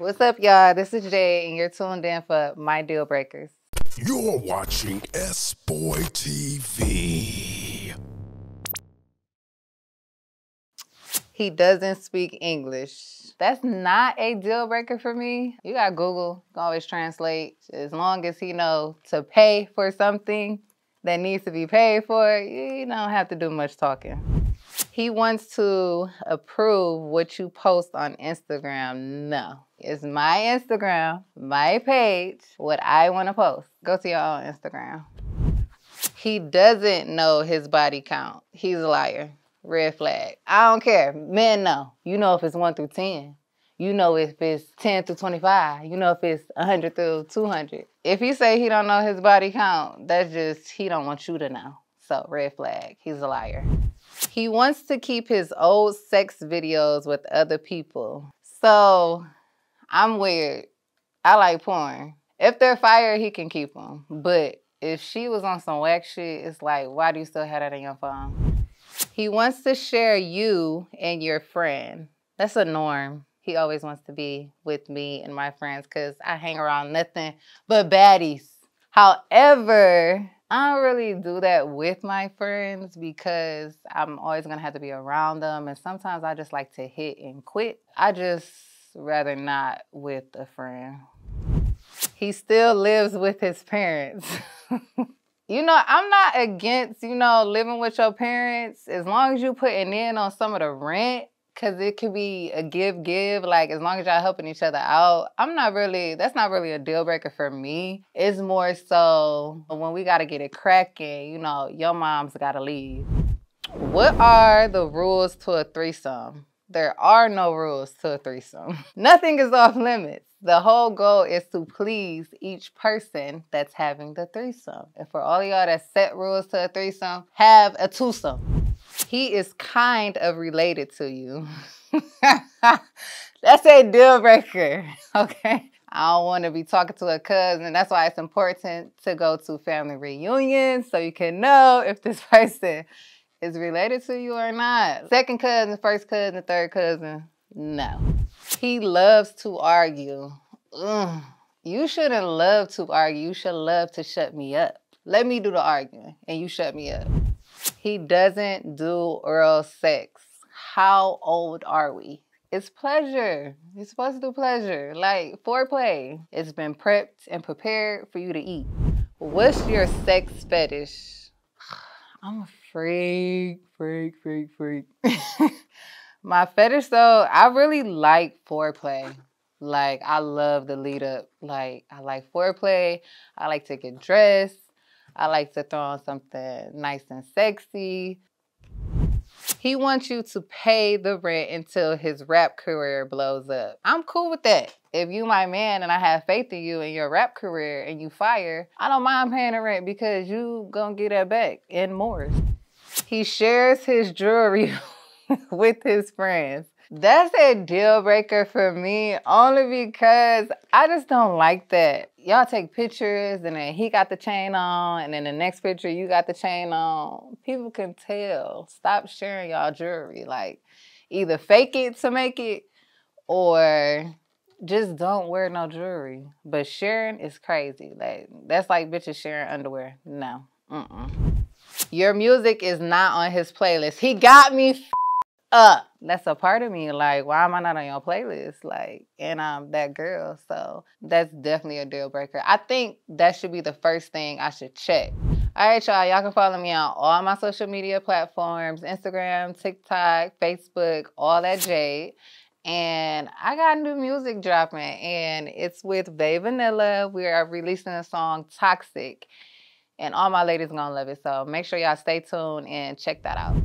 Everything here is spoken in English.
What's up, y'all? This is Jay, and you're tuned in for My Deal Breakers. You're watching S Boy TV. He doesn't speak English. That's not a deal breaker for me. You got Google, you can always translate. As long as he know to pay for something that needs to be paid for, you don't have to do much talking. He wants to approve what you post on Instagram. No. It's my Instagram, my page, what I want to post. Go to your own Instagram. He doesn't know his body count. He's a liar. Red flag. I don't care. Men know. You know if it's 1 through 10. You know if it's 10 through 25. You know if it's 100 through 200. If he say he don't know his body count, that's just he don't want you to know. So red flag. He's a liar. He wants to keep his old sex videos with other people. So I'm weird. I like porn. If they're fire, he can keep them. But if she was on some whack shit, it's like, why do you still have that in your phone? He wants to share you and your friend. That's a norm. He always wants to be with me and my friends because I hang around nothing but baddies. However, I don't really do that with my friends because I'm always gonna have to be around them. And sometimes I just like to hit and quit. I just rather not with a friend. He still lives with his parents. you know, I'm not against, you know, living with your parents as long as you putting in on some of the rent Cause it could be a give give, like as long as y'all helping each other out. I'm not really that's not really a deal breaker for me. It's more so when we gotta get it cracking, you know, your mom's gotta leave. What are the rules to a threesome? There are no rules to a threesome. Nothing is off limits. The whole goal is to please each person that's having the threesome. And for all y'all that set rules to a threesome, have a twosome. He is kind of related to you. That's a deal breaker, okay? I don't want to be talking to a cousin. That's why it's important to go to family reunions so you can know if this person is related to you or not. Second cousin, first cousin, third cousin, no. He loves to argue. Ugh. You shouldn't love to argue. You should love to shut me up. Let me do the arguing and you shut me up. He doesn't do oral sex. How old are we? It's pleasure. You're supposed to do pleasure, like foreplay. It's been prepped and prepared for you to eat. What's your sex fetish? I'm a freak, freak, freak, freak. My fetish though, I really like foreplay. Like I love the lead up. Like I like foreplay. I like to get dressed. I like to throw on something nice and sexy. He wants you to pay the rent until his rap career blows up. I'm cool with that. If you my man and I have faith in you and your rap career and you fire, I don't mind paying the rent because you gonna get that back and more. He shares his jewelry with his friends. That's a deal breaker for me only because I just don't like that. Y'all take pictures and then he got the chain on, and then the next picture you got the chain on. People can tell. Stop sharing y'all jewelry. Like, either fake it to make it or just don't wear no jewelry. But sharing is crazy. Like, that's like bitches sharing underwear. No. Mm-mm. Your music is not on his playlist. He got me up. That's a part of me. Like, why am I not on your playlist? Like, and I'm that girl. So that's definitely a deal breaker. I think that should be the first thing I should check. All right, y'all. Y'all can follow me on all my social media platforms Instagram, TikTok, Facebook, all that jade. And I got new music dropping, and it's with Bay Vanilla. We are releasing a song, Toxic. And all my ladies gonna love it. So make sure y'all stay tuned and check that out.